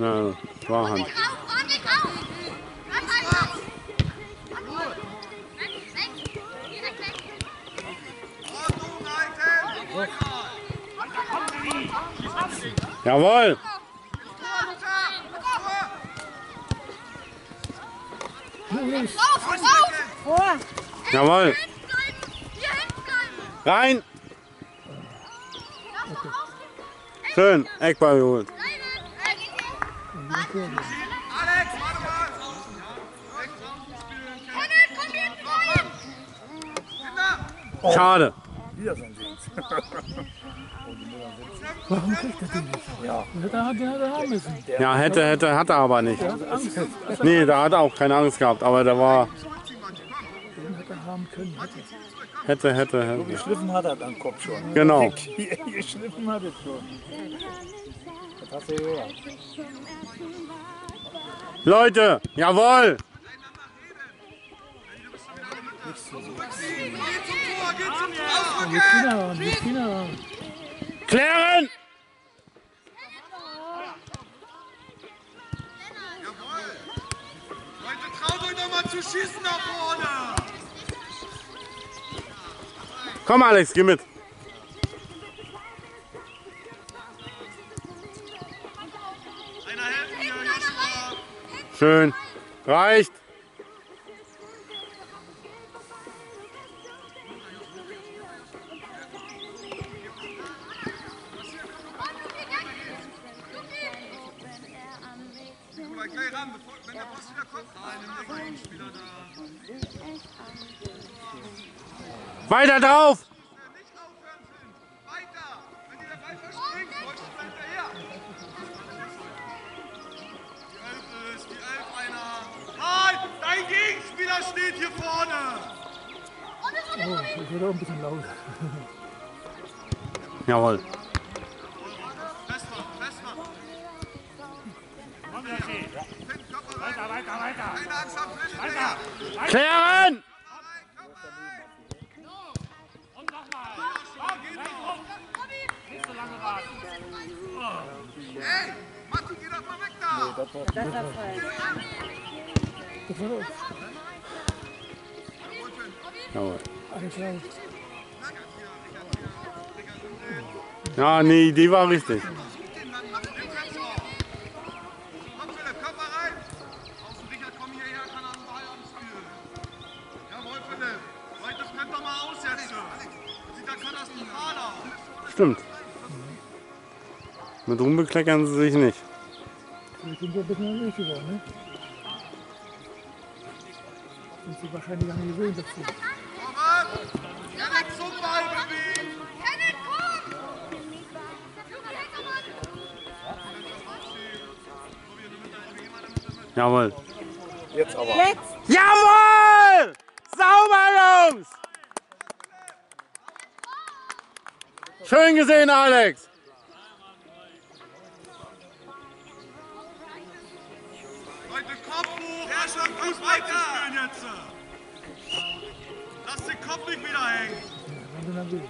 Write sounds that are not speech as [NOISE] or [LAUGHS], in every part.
Na, war Hand. Jawohl! Jawohl! Rein! Schön, Eckball geholt. Alex, warte mal! Kinder! Schade. Wieder so ein Dienst. Warum kriegt er den nicht? Ja. Der hat den hätte haben müssen. Ja, hätte, hätte, hatte aber nicht. Der hat Angst. Den Nee, da hat er auch keine Angst gehabt, aber der war hätte er haben können. hätte, hätte, hätte. Geschliffen hat er dann Kopf schon. Genau. [LAUGHS] Geschliffen hat er schon. Leute, jawohl! Klären! Komm Alex, geh mit. Gegenspieler da. Weiter drauf! Hier vorne! Oh, das wird auch ein bisschen laut. [LAUGHS] Jawohl. Finn, Körper rein! Weiter, weiter, weiter! Keine Angst Finn, hinterher! Klären! Rein, Körper rein! Joshua, geht doch! Ey, Matti, geh doch mal weg da! Das war falsch. Ja, nee, die war richtig. Jawohl. Stimmt. Mit rumbekleckern sie sich nicht. Die sind so ein bisschen nervös geworden, ne? Sind sie wahrscheinlich nicht gewöhnt dazu. Torwart, direkt zum Ball bewegen. Jawohl. Jetzt aber. Jetzt! Jawohl! Sauber, Jungs! Schön gesehen, Alex. Leute, Kopf hoch. Schon gut weiter. jetzt. Kopf nicht wieder hängen. Waren sie nervös.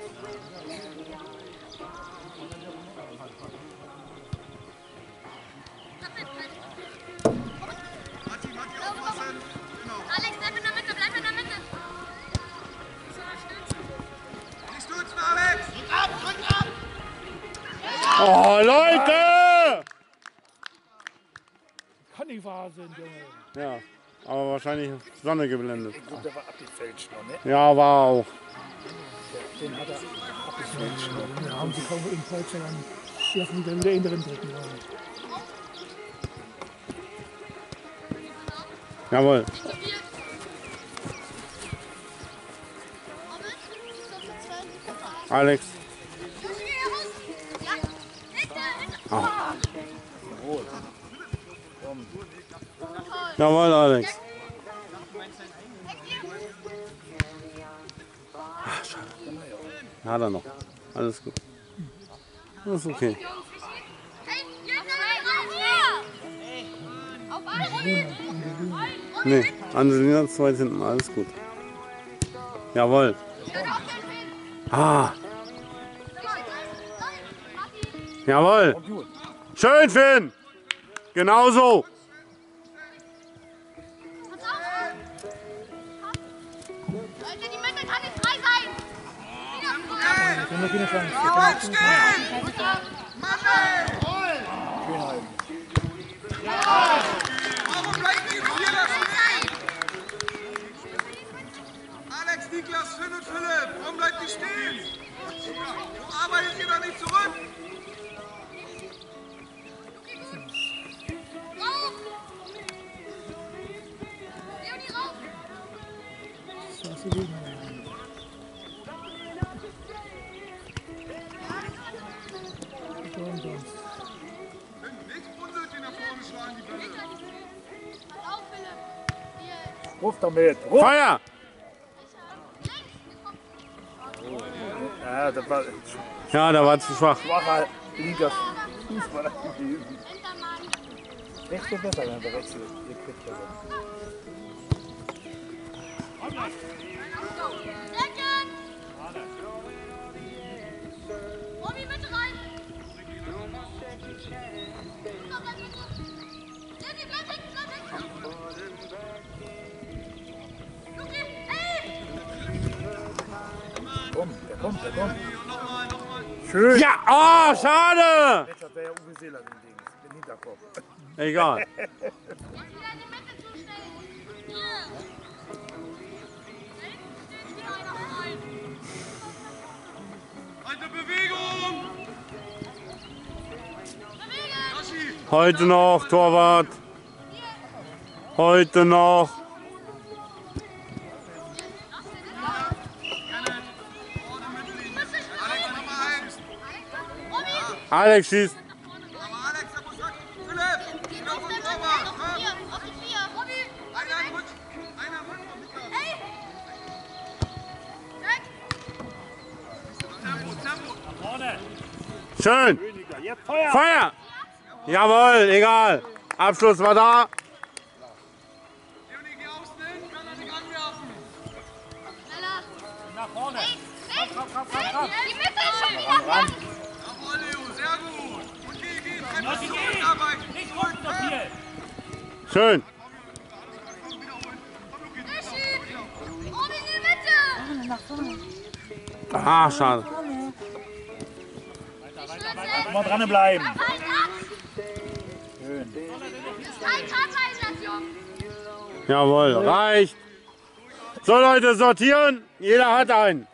Matti, Matti, aufpassen. Alex, bleib in der Mitte, bleib in der Mitte. Nicht stürzen, Alex. Drück ab, drück ab. Oh, Leute! Kann nicht wahr sein, Junge. Ja, aber wahrscheinlich Sonne geblendet. Der war abgefälscht noch, ne? Ja, war auch. Den hat er abgefälscht noch. Da haben sie kaum im Kreuzer dann lassen dann wieder in drin drücken. wollen. Jawohl. Alex. Ah. Jawohl, Alex. Ach, schade. Hat er noch. Alles gut. Das ist okay. Nee, Angelina ist weit hinten. Alles gut. Jawohl. Ah, jawohl. Schön, Finn. Genauso. Pass touchdown! Ruf damit. Ruf. Feuer. Ja, das war Ja, da war zu schwach. schwacher Liga Fußball gewesen. Wäre besser, wenn wir wechseln. Ihr kriegt ja Komm, kommt. Schön. Ja, oh, schade. Jetzt hat er ja Uwe Seeler den Ding, den Hinterkopf. Egal. Heute noch, Torwart. Heute noch. Da. Leonie, geh außen hin, kann er nicht anwerfen! Schneller. Nach vorne. Komm, komm, komm. Die Mitte ist schon wieder fertig. Jawohl, Leo, sehr gut! Und geh, geh, Tempo, Yoshi, geh. zurückarbeiten! Nicht gucken, das hier. Schön. Ah, schade. Mal dranbleiben. Schön. Jawohl, reicht. So Leute, sortieren. Jeder hat einen.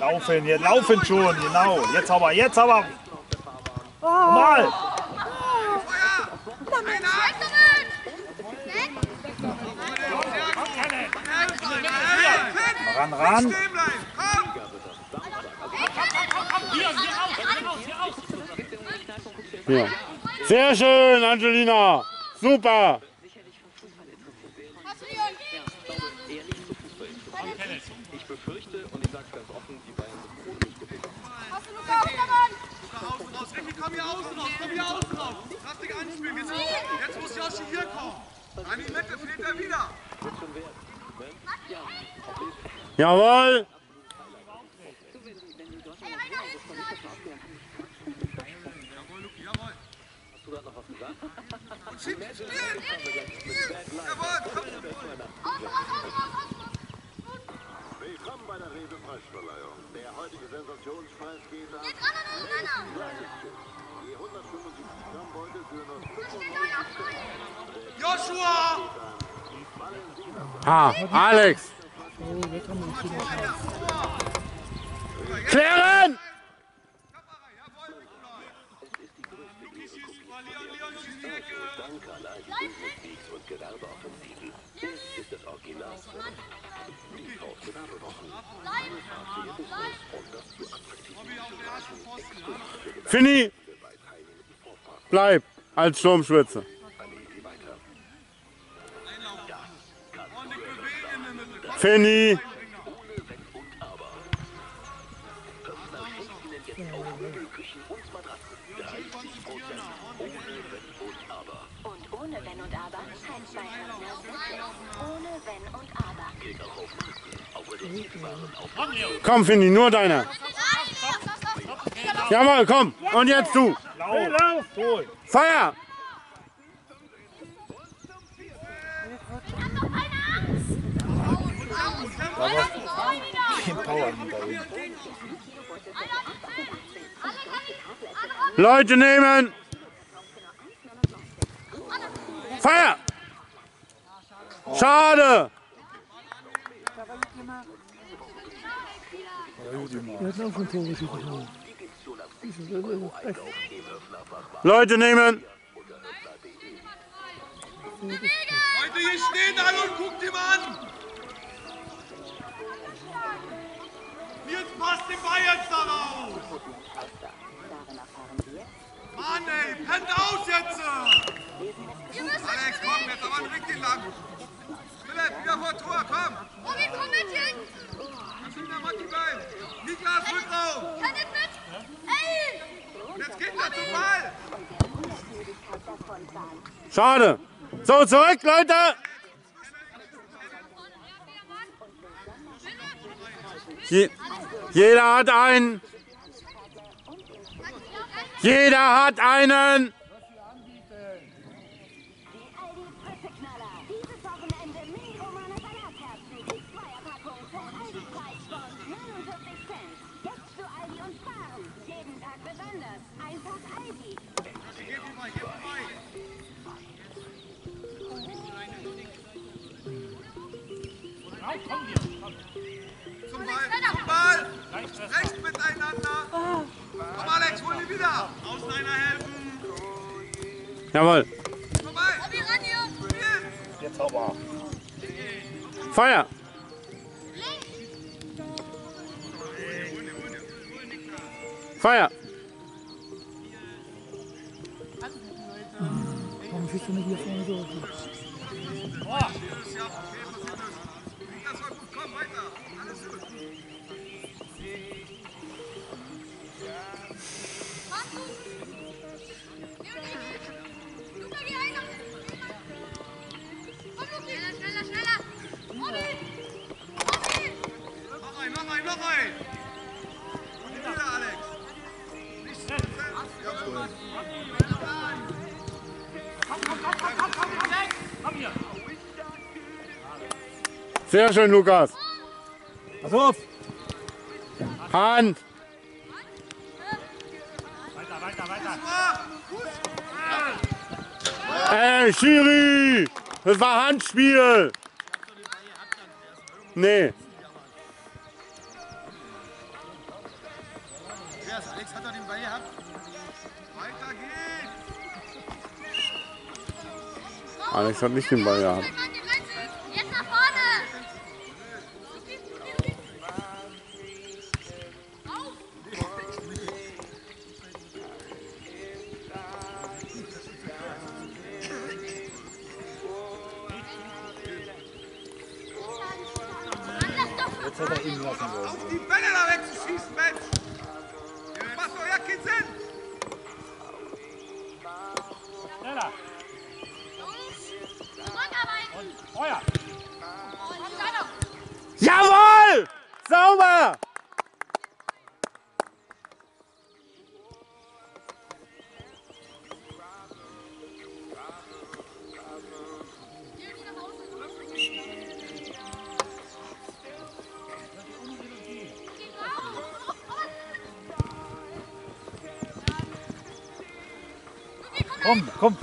Laufen, jetzt laufen schon, genau. Jetzt aber, jetzt aber. Mal. Ran, ran. Ja. Sehr schön, Angelina. Super. Hast du hier einen Gegenspieler? Hast du Luca Hundermann? Da außen raus. Ricky, komm hier außen raus. Komm hier außen raus. Lass dich anspielen. Jetzt, jetzt muss Yoshi hier kommen. An die Mitte fehlt er wieder. Jawohl. Ey, einer hinten. Jawohl, Luki, jawohl. Hast du gerade noch was gesagt? Schieb, spielen! Jawohl, komm. Außen raus, außen raus, außen raus. Willkommen bei der Rewe Preisverleihung. Der heutige Sensationspreis geht an Männer. die 175 Gramm Beute für nur 95 Joshua! Ah, Alex. Klären. Kamera, vor Leon, Leon schießt in die ja? Finny. Bleib als Sturmschwitze. Ordentlich Komm, Fini, nur deiner. Jawohl, komm. Und jetzt du. Hinterher. Leute nehmen! Feuer! Schade! Der hat auch schon Tore geschossen. Das ist, äh, echt. Leute nehmen! Leute, hier stehen alle und guckt ihn an! Jetzt passt den Ball jetzt da raus! Mann ey, pennt aus jetzt! Alex, komm, jetzt aber richtig lang! Philipp, wieder vor Tor, komm! Obi, komm mit hin! Kannst du wieder Matti bleiben? Niklas, Rückraum! Kann nicht mit! Ey! Und jetzt geht er zum Ball! Schade! So, zurück, Leute! Je, jeder hat einen! Jeder hat einen! Zum miteinander! Komm Alex, hol ihn wieder! Außen einer helfen! Jawohl! Feuer! Feuer! Warum schießt du nicht hier vorne so? Dieses Jahr okay, passiert das. Niklas war gut, komm weiter! Sehr schön, Lukas! Pass auf. Hand! Weiter, weiter, weiter. Ey, Schiri! Das war Handspiel! Nee. Alex? Hat er den Ball gehabt? Weiter geht's! Alex hat nicht den Ball gehabt. Jetzt hat er ihn lassen sollen. Auf die Bälle da wegzuschießen, Mensch! Das macht doch ja keinen Sinn! Schneller. Feuer. Und weiter! Jawohl! Sauber! Komm, komm.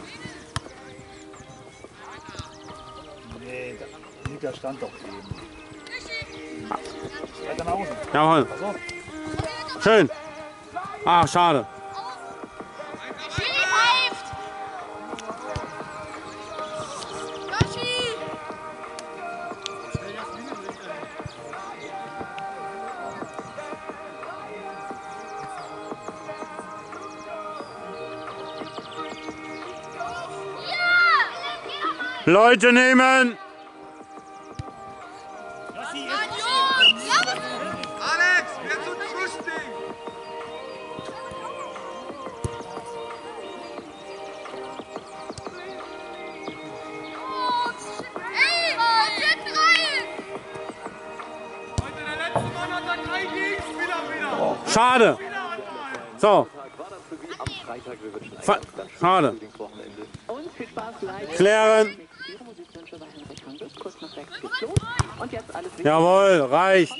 Nee, der Nika stand doch eben. Weiter nach außen. Jawohl. Schön. Ach, schade. Ganz schönes schade. Frühlingswochenende. Und viel Spaß gleich. Klären. Und jetzt alles Jawohl, reicht.